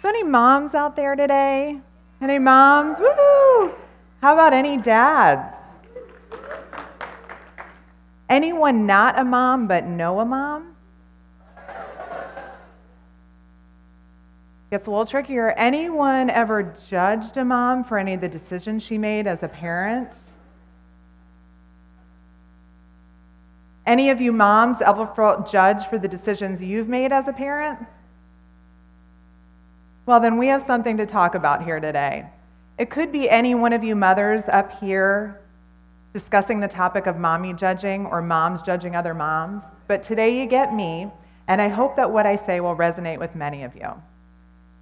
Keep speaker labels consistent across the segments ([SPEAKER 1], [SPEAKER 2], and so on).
[SPEAKER 1] So, any moms out there today? Any moms? Woo! How about any dads? Anyone not a mom but know a mom? Gets a little trickier. Anyone ever judged a mom for any of the decisions she made as a parent? Any of you moms ever felt judged for the decisions you've made as a parent? Well, then we have something to talk about here today. It could be any one of you mothers up here discussing the topic of mommy judging or moms judging other moms, but today you get me, and I hope that what I say will resonate with many of you.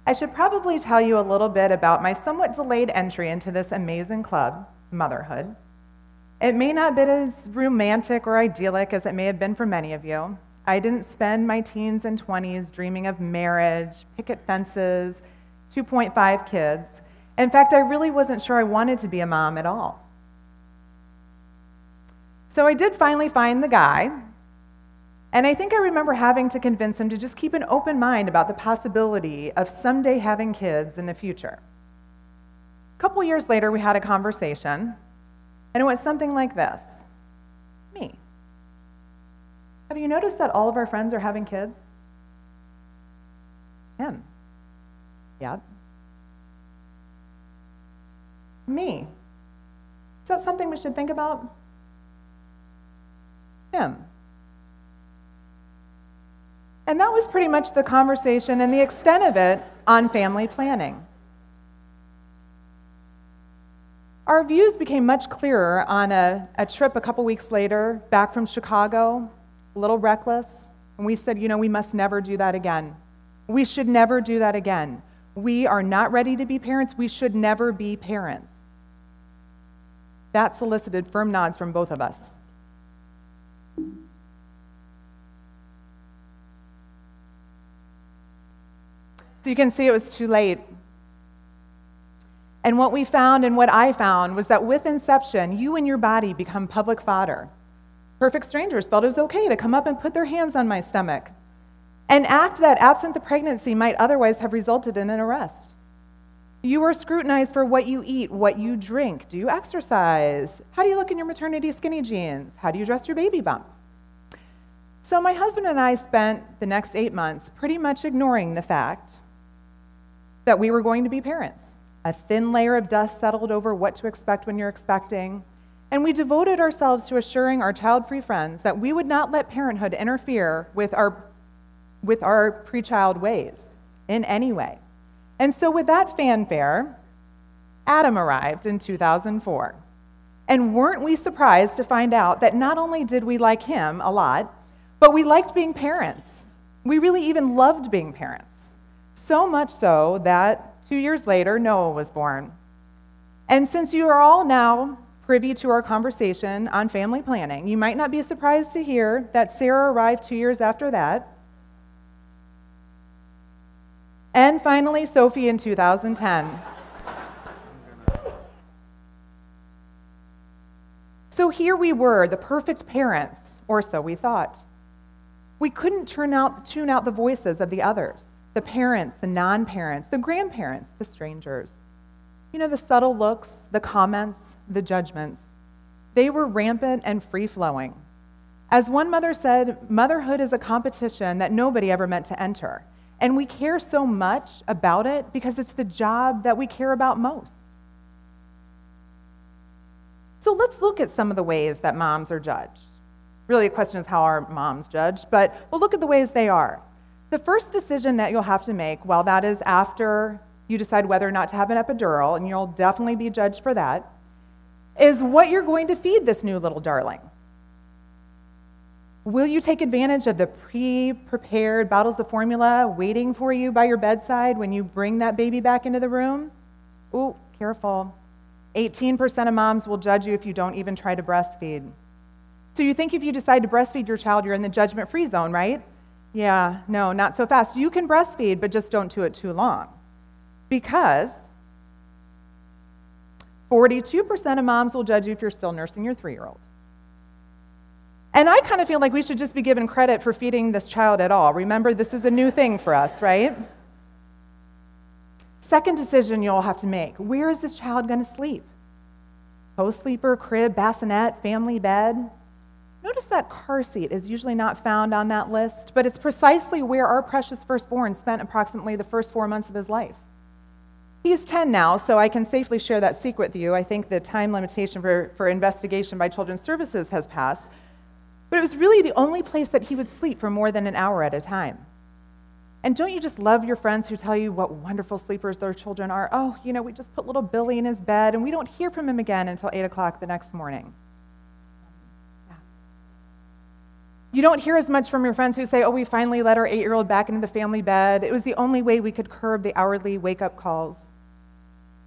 [SPEAKER 1] I should probably tell you a little bit about my somewhat delayed entry into this amazing club, motherhood. It may not have been as romantic or idyllic as it may have been for many of you. I didn't spend my teens and 20s dreaming of marriage, picket fences, 2.5 kids. In fact, I really wasn't sure I wanted to be a mom at all. So I did finally find the guy, and I think I remember having to convince him to just keep an open mind about the possibility of someday having kids in the future. A couple years later, we had a conversation, and it went something like this. Have you noticed that all of our friends are having kids? Him. Yep. Me. Is that something we should think about? Him. And that was pretty much the conversation and the extent of it on family planning. Our views became much clearer on a, a trip a couple weeks later back from Chicago, a little reckless. And we said, you know, we must never do that again. We should never do that again. We are not ready to be parents. We should never be parents. That solicited firm nods from both of us. So you can see it was too late. And what we found and what I found was that with inception, you and your body become public fodder. Perfect strangers felt it was okay to come up and put their hands on my stomach, an act that, absent the pregnancy, might otherwise have resulted in an arrest. You are scrutinized for what you eat, what you drink. Do you exercise? How do you look in your maternity skinny jeans? How do you dress your baby bump? So, my husband and I spent the next eight months pretty much ignoring the fact that we were going to be parents. A thin layer of dust settled over what to expect when you're expecting. And we devoted ourselves to assuring our child free friends that we would not let parenthood interfere with our, with our pre child ways in any way. And so, with that fanfare, Adam arrived in 2004. And weren't we surprised to find out that not only did we like him a lot, but we liked being parents? We really even loved being parents. So much so that Two years later, Noah was born. And since you are all now privy to our conversation on family planning, you might not be surprised to hear that Sarah arrived two years after that. And finally, Sophie in 2010. So here we were, the perfect parents, or so we thought. We couldn't turn out, tune out the voices of the others the parents, the non parents, the grandparents, the strangers. You know, the subtle looks, the comments, the judgments. They were rampant and free flowing. As one mother said, motherhood is a competition that nobody ever meant to enter. And we care so much about it because it's the job that we care about most. So let's look at some of the ways that moms are judged. Really, the question is how are moms judged, but we'll look at the ways they are. The first decision that you'll have to make, well, that is after you decide whether or not to have an epidural, and you'll definitely be judged for that, is what you're going to feed this new little darling. Will you take advantage of the pre prepared bottles of formula waiting for you by your bedside when you bring that baby back into the room? Ooh, careful. 18% of moms will judge you if you don't even try to breastfeed. So you think if you decide to breastfeed your child, you're in the judgment free zone, right? Yeah, no, not so fast. You can breastfeed, but just don't do it too long. Because 42% of moms will judge you if you're still nursing your three year old. And I kind of feel like we should just be given credit for feeding this child at all. Remember, this is a new thing for us, right? Second decision you'll have to make where is this child going to sleep? Co sleeper, crib, bassinet, family bed? Notice that car seat is usually not found on that list, but it's precisely where our precious firstborn spent approximately the first four months of his life. He's 10 now, so I can safely share that secret with you. I think the time limitation for, for investigation by Children's Services has passed. But it was really the only place that he would sleep for more than an hour at a time. And don't you just love your friends who tell you what wonderful sleepers their children are? Oh, you know, we just put little Billy in his bed and we don't hear from him again until 8 o'clock the next morning. You don't hear as much from your friends who say, Oh, we finally let our eight year old back into the family bed. It was the only way we could curb the hourly wake up calls.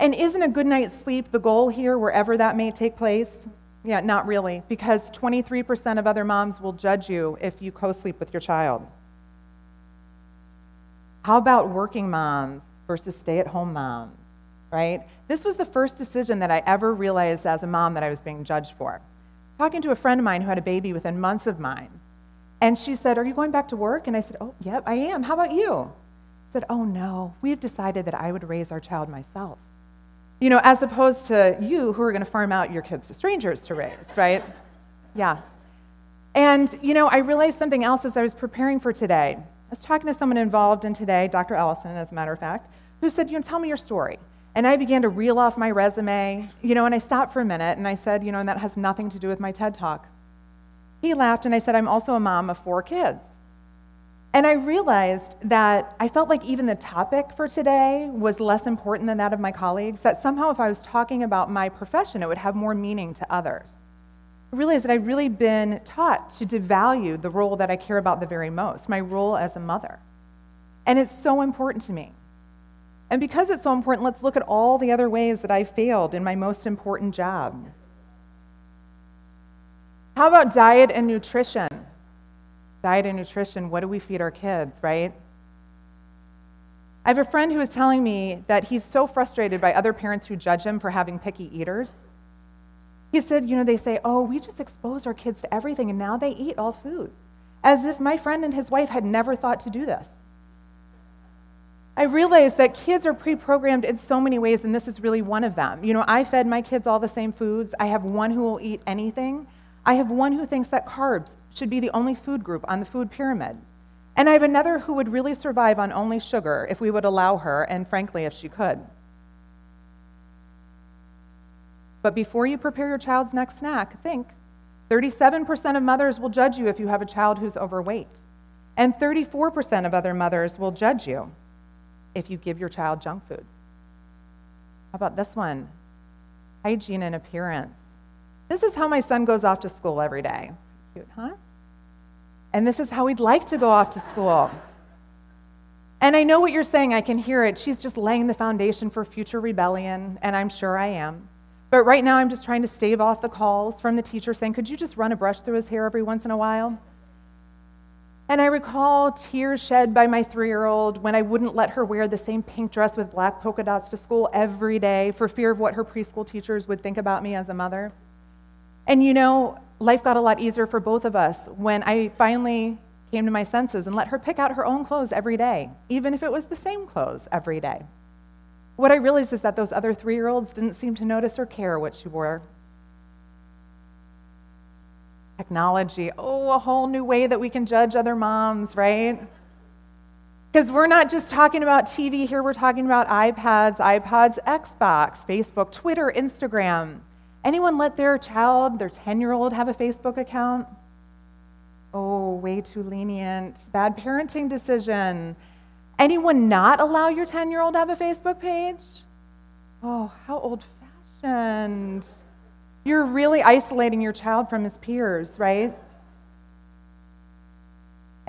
[SPEAKER 1] And isn't a good night's sleep the goal here, wherever that may take place? Yeah, not really, because 23% of other moms will judge you if you co sleep with your child. How about working moms versus stay at home moms, right? This was the first decision that I ever realized as a mom that I was being judged for. Talking to a friend of mine who had a baby within months of mine, and she said, Are you going back to work? And I said, Oh, yep, I am. How about you? I said, Oh, no, we've decided that I would raise our child myself. You know, as opposed to you who are going to farm out your kids to strangers to raise, right? Yeah. And, you know, I realized something else as I was preparing for today. I was talking to someone involved in today, Dr. Ellison, as a matter of fact, who said, You know, tell me your story. And I began to reel off my resume, you know, and I stopped for a minute and I said, You know, and that has nothing to do with my TED talk. He laughed, and I said, I'm also a mom of four kids. And I realized that I felt like even the topic for today was less important than that of my colleagues, that somehow if I was talking about my profession, it would have more meaning to others. I realized that I'd really been taught to devalue the role that I care about the very most, my role as a mother. And it's so important to me. And because it's so important, let's look at all the other ways that I failed in my most important job. How about diet and nutrition? Diet and nutrition, what do we feed our kids, right? I have a friend who is telling me that he's so frustrated by other parents who judge him for having picky eaters. He said, You know, they say, Oh, we just expose our kids to everything, and now they eat all foods, as if my friend and his wife had never thought to do this. I realized that kids are pre programmed in so many ways, and this is really one of them. You know, I fed my kids all the same foods. I have one who will eat anything, I have one who thinks that carbs should be the only food group on the food pyramid. And I have another who would really survive on only sugar if we would allow her, and frankly, if she could. But before you prepare your child's next snack, think 37% of mothers will judge you if you have a child who's overweight, and 34% of other mothers will judge you if you give your child junk food. How about this one? Hygiene and appearance. This is how my son goes off to school every day. Cute, huh? And this is how we'd like to go off to school. And I know what you're saying, I can hear it. She's just laying the foundation for future rebellion, and I'm sure I am. But right now, I'm just trying to stave off the calls from the teacher saying, Could you just run a brush through his hair every once in a while? And I recall tears shed by my three year old when I wouldn't let her wear the same pink dress with black polka dots to school every day for fear of what her preschool teachers would think about me as a mother. And you know, life got a lot easier for both of us when I finally came to my senses and let her pick out her own clothes every day, even if it was the same clothes every day. What I realized is that those other three year olds didn't seem to notice or care what she wore. Technology, oh, a whole new way that we can judge other moms, right? Because we're not just talking about TV here, we're talking about iPads, iPods, Xbox, Facebook, Twitter, Instagram. Anyone let their child, their 10 year old, have a Facebook account? Oh, way too lenient. Bad parenting decision. Anyone not allow your 10 year old to have a Facebook page? Oh, how old fashioned. You're really isolating your child from his peers, right?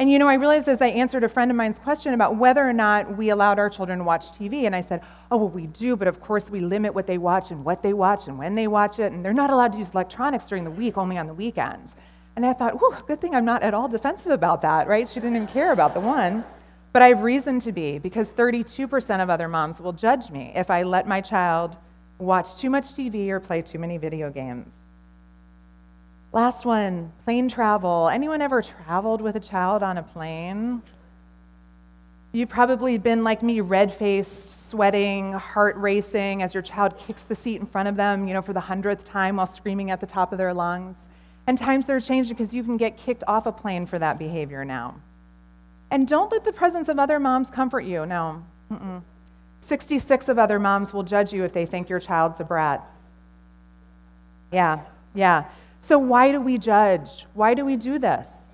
[SPEAKER 1] And you know, I realized as I answered a friend of mine's question about whether or not we allowed our children to watch TV, and I said, oh, well, we do, but of course we limit what they watch and what they watch and when they watch it, and they're not allowed to use electronics during the week, only on the weekends. And I thought, whew, good thing I'm not at all defensive about that, right? She didn't even care about the one. But I have reason to be because 32% of other moms will judge me if I let my child watch too much TV or play too many video games. Last one, plane travel. Anyone ever traveled with a child on a plane? You've probably been like me, red faced, sweating, heart racing as your child kicks the seat in front of them, you know, for the hundredth time while screaming at the top of their lungs. And times are changing because you can get kicked off a plane for that behavior now. And don't let the presence of other moms comfort you. No. Mm-mm. 66 of other moms will judge you if they think your child's a brat. Yeah, yeah. So, why do we judge? Why do we do this?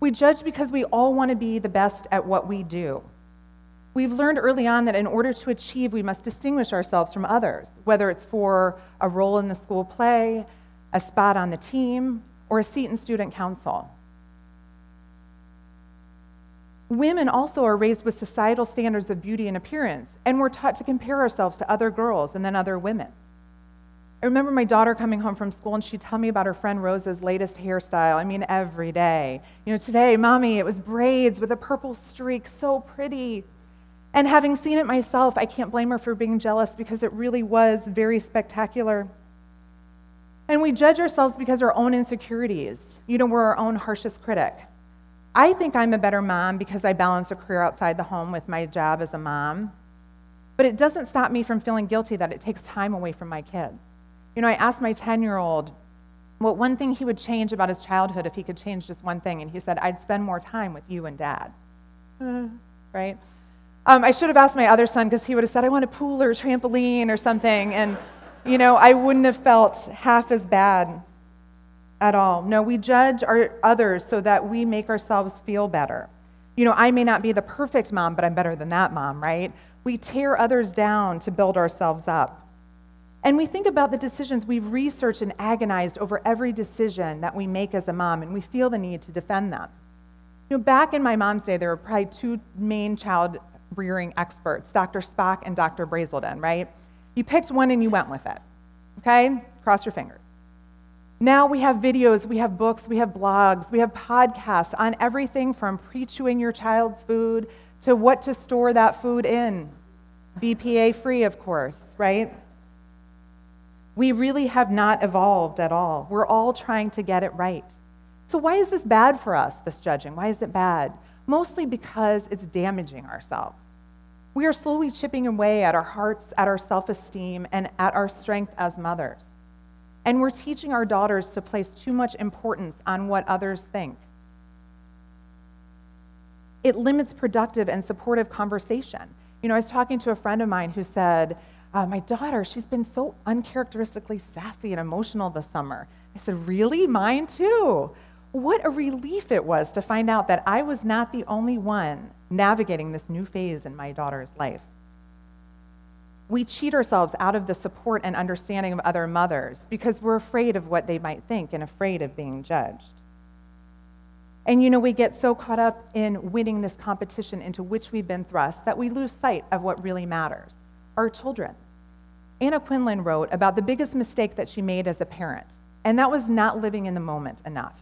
[SPEAKER 1] We judge because we all want to be the best at what we do. We've learned early on that in order to achieve, we must distinguish ourselves from others, whether it's for a role in the school play, a spot on the team, or a seat in student council. Women also are raised with societal standards of beauty and appearance, and we're taught to compare ourselves to other girls and then other women. I remember my daughter coming home from school and she'd tell me about her friend Rosa's latest hairstyle. I mean, every day. You know, today, mommy, it was braids with a purple streak, so pretty. And having seen it myself, I can't blame her for being jealous because it really was very spectacular. And we judge ourselves because our own insecurities. You know, we're our own harshest critic. I think I'm a better mom because I balance a career outside the home with my job as a mom. But it doesn't stop me from feeling guilty that it takes time away from my kids. You know, I asked my 10 year old what one thing he would change about his childhood if he could change just one thing, and he said, I'd spend more time with you and dad. Uh, right? Um, I should have asked my other son because he would have said, I want a pool or a trampoline or something. And, you know, I wouldn't have felt half as bad at all. No, we judge our others so that we make ourselves feel better. You know, I may not be the perfect mom, but I'm better than that mom, right? We tear others down to build ourselves up. And we think about the decisions we've researched and agonized over every decision that we make as a mom, and we feel the need to defend them. You know, back in my mom's day, there were probably two main child rearing experts, Dr. Spock and Dr. Brazelton, right? You picked one and you went with it, okay? Cross your fingers. Now we have videos, we have books, we have blogs, we have podcasts on everything from pre chewing your child's food to what to store that food in. BPA free, of course, right? We really have not evolved at all. We're all trying to get it right. So, why is this bad for us, this judging? Why is it bad? mostly because it's damaging ourselves. We are slowly chipping away at our hearts, at our self esteem, and at our strength as mothers. And we're teaching our daughters to place too much importance on what others think. It limits productive and supportive conversation. You know, I was talking to a friend of mine who said, uh, My daughter, she's been so uncharacteristically sassy and emotional this summer. I said, Really? Mine too. What a relief it was to find out that I was not the only one navigating this new phase in my daughter's life. We cheat ourselves out of the support and understanding of other mothers because we're afraid of what they might think and afraid of being judged. And you know, we get so caught up in winning this competition into which we've been thrust that we lose sight of what really matters our children. Anna Quindlen wrote about the biggest mistake that she made as a parent, and that was not living in the moment enough.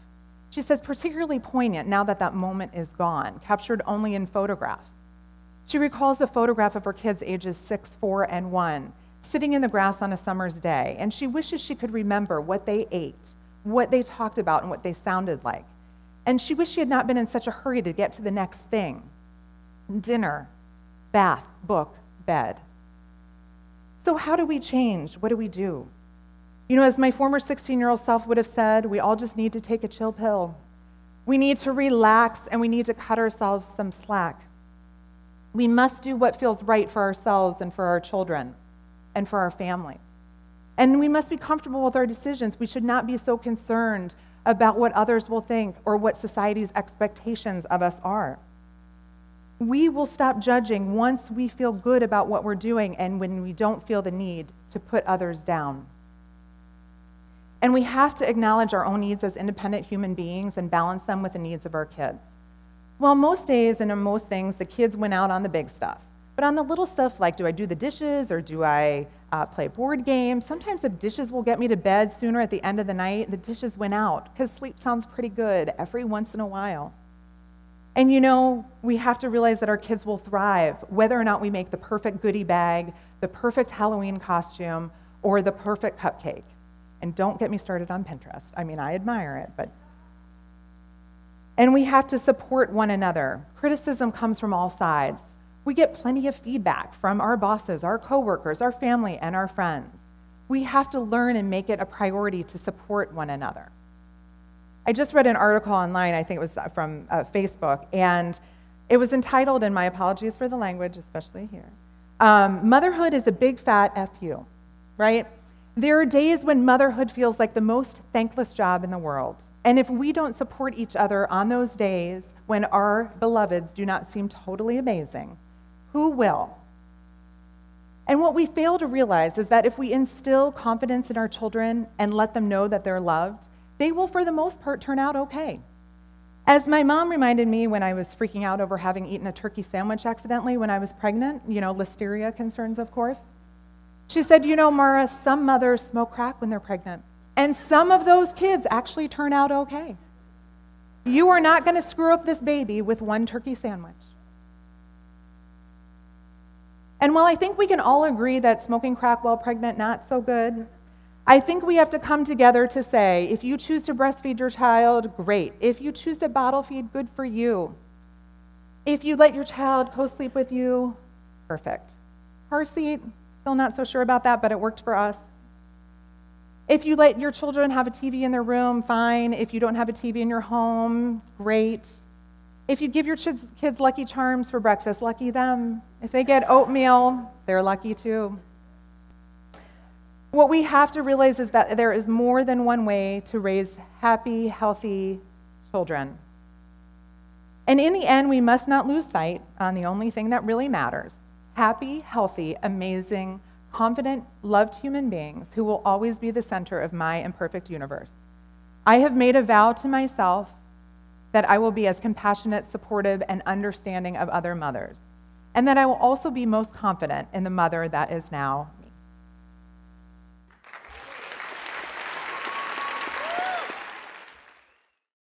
[SPEAKER 1] She says, particularly poignant now that that moment is gone, captured only in photographs. She recalls a photograph of her kids ages six, four, and one, sitting in the grass on a summer's day, and she wishes she could remember what they ate, what they talked about, and what they sounded like. And she wished she had not been in such a hurry to get to the next thing dinner, bath, book, bed. So, how do we change? What do we do? You know, as my former 16 year old self would have said, we all just need to take a chill pill. We need to relax and we need to cut ourselves some slack. We must do what feels right for ourselves and for our children and for our families. And we must be comfortable with our decisions. We should not be so concerned about what others will think or what society's expectations of us are. We will stop judging once we feel good about what we're doing and when we don't feel the need to put others down. And we have to acknowledge our own needs as independent human beings and balance them with the needs of our kids. Well, most days and in most things, the kids went out on the big stuff. But on the little stuff, like do I do the dishes or do I uh, play board games? Sometimes the dishes will get me to bed sooner at the end of the night. The dishes went out because sleep sounds pretty good every once in a while. And you know, we have to realize that our kids will thrive whether or not we make the perfect goodie bag, the perfect Halloween costume, or the perfect cupcake. And don't get me started on Pinterest. I mean, I admire it, but. And we have to support one another. Criticism comes from all sides. We get plenty of feedback from our bosses, our coworkers, our family, and our friends. We have to learn and make it a priority to support one another. I just read an article online, I think it was from uh, Facebook, and it was entitled, and my apologies for the language, especially here um, Motherhood is a big fat FU, right? There are days when motherhood feels like the most thankless job in the world. And if we don't support each other on those days when our beloveds do not seem totally amazing, who will? And what we fail to realize is that if we instill confidence in our children and let them know that they're loved, they will, for the most part, turn out okay. As my mom reminded me when I was freaking out over having eaten a turkey sandwich accidentally when I was pregnant, you know, listeria concerns, of course, she said, You know, Maara, some mothers smoke crack when they're pregnant, and some of those kids actually turn out okay. You are not going to screw up this baby with one turkey sandwich. And while I think we can all agree that smoking crack while pregnant not so good, I think we have to come together to say if you choose to breastfeed your child, great. If you choose to bottle feed, good for you. If you let your child co sleep with you, perfect. Car seat, still not so sure about that, but it worked for us. If you let your children have a TV in their room, fine. If you don't have a TV in your home, great. If you give your kids, kids Lucky Charms for breakfast, lucky them. If they get oatmeal, they're lucky too. What we have to realize is that there is more than one way to raise happy, healthy children. And in the end, we must not lose sight on the only thing that really matters happy, healthy, amazing, confident, loved human beings who will always be the center of my imperfect universe. I have made a vow to myself that I will be as compassionate, supportive, and understanding of other mothers, and that I will also be most confident in the mother that is now